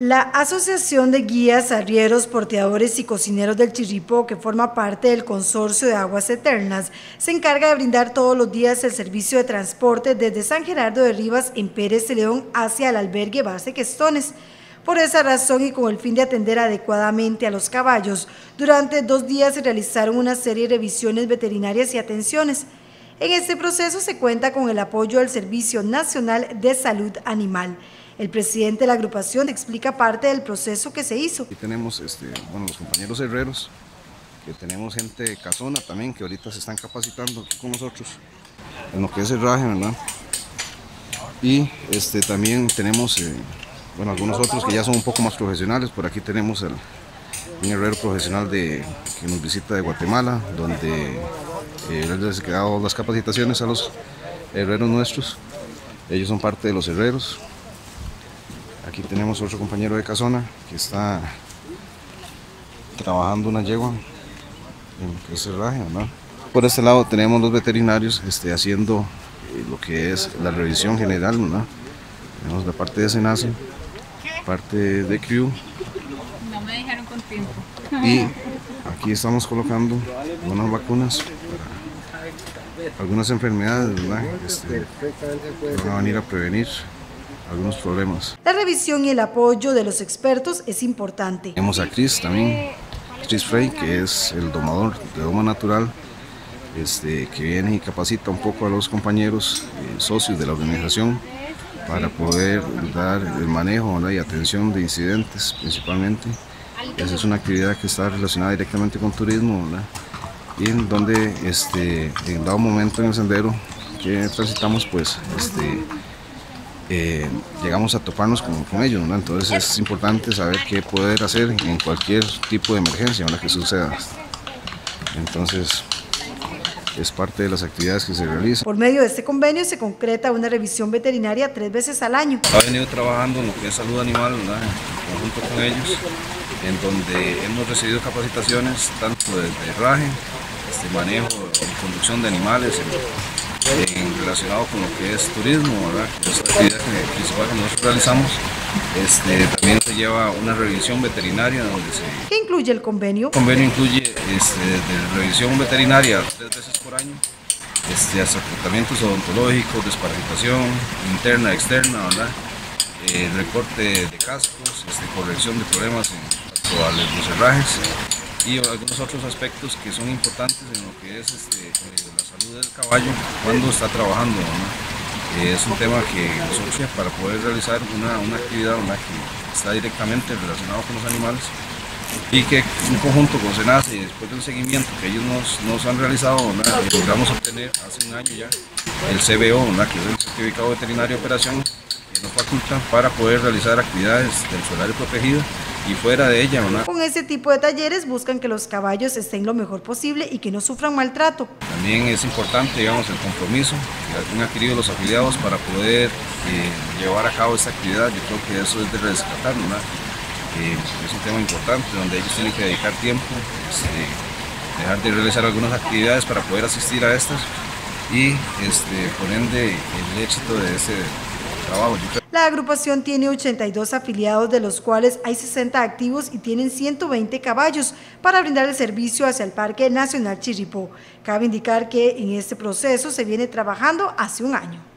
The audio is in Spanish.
La Asociación de Guías, Arrieros, Porteadores y Cocineros del Chirripó, que forma parte del Consorcio de Aguas Eternas, se encarga de brindar todos los días el servicio de transporte desde San Gerardo de Rivas en Pérez de León hacia el albergue Base Questones. Por esa razón y con el fin de atender adecuadamente a los caballos, durante dos días se realizaron una serie de revisiones veterinarias y atenciones. En este proceso se cuenta con el apoyo del Servicio Nacional de Salud Animal. El presidente de la agrupación explica parte del proceso que se hizo. Aquí tenemos este, bueno, los compañeros herreros, que tenemos gente de Casona también, que ahorita se están capacitando aquí con nosotros, en lo que es herraje, ¿verdad? Y este, también tenemos, eh, bueno, algunos otros que ya son un poco más profesionales, por aquí tenemos el, un herrero profesional de, que nos visita de Guatemala, donde eh, les ha dado las capacitaciones a los herreros nuestros, ellos son parte de los herreros, Aquí tenemos otro compañero de Casona que está trabajando una yegua en el cerraje, Por este lado tenemos los veterinarios este, haciendo eh, lo que es la revisión general, Tenemos la parte de Senace, parte de CREW. No me dijeron con tiempo. Y aquí estamos colocando unas vacunas para algunas enfermedades, ¿verdad? Este, van a venir a prevenir algunos problemas. La revisión y el apoyo de los expertos es importante. Tenemos a Chris también, Chris Frey, que es el domador de doma natural, este, que viene y capacita un poco a los compañeros eh, socios de la organización para poder dar el manejo y atención de incidentes principalmente. Esa es una actividad que está relacionada directamente con turismo y en donde este, en dado momento en el sendero que transitamos pues este, eh, llegamos a toparnos con, con ellos, entonces es importante saber qué poder hacer en cualquier tipo de emergencia la que suceda. Entonces, es parte de las actividades que se realizan. Por medio de este convenio se concreta una revisión veterinaria tres veces al año. Ha venido trabajando en lo que es salud animal, ¿verdad? conjunto con ellos, en donde hemos recibido capacitaciones tanto de herraje, este manejo y conducción de animales, relacionado con lo que es turismo, ¿verdad? es la actividad principal que nosotros realizamos. Este, también se lleva una revisión veterinaria donde se... ¿Qué incluye el convenio? El convenio incluye este, de revisión veterinaria tres veces por año, este, hasta tratamientos odontológicos, desparasitación interna, externa, ¿verdad? Eh, recorte de cascos, este, corrección de problemas en cuanto a los herrajes y algunos otros aspectos que son importantes en es este, eh, la salud del caballo cuando está trabajando. Eh, es un tema que nosotros para poder realizar una, una actividad que está directamente relacionado con los animales y que en conjunto con SENACE después del seguimiento que ellos nos, nos han realizado, logramos obtener hace un año ya el CBO, que es el Certificado Veterinario de Operación, que nos faculta para poder realizar actividades del solario protegido y fuera de ella. Con ese tipo de talleres buscan que los caballos estén lo mejor posible y que no sufran maltrato. También es importante digamos, el compromiso que han adquirido los afiliados para poder eh, llevar a cabo esta actividad. Yo creo que eso es de rescatar, eh, es un tema importante donde ellos tienen que dedicar tiempo, este, dejar de realizar algunas actividades para poder asistir a estas y este, por ende el éxito de ese la agrupación tiene 82 afiliados, de los cuales hay 60 activos y tienen 120 caballos para brindar el servicio hacia el Parque Nacional Chirripó. Cabe indicar que en este proceso se viene trabajando hace un año.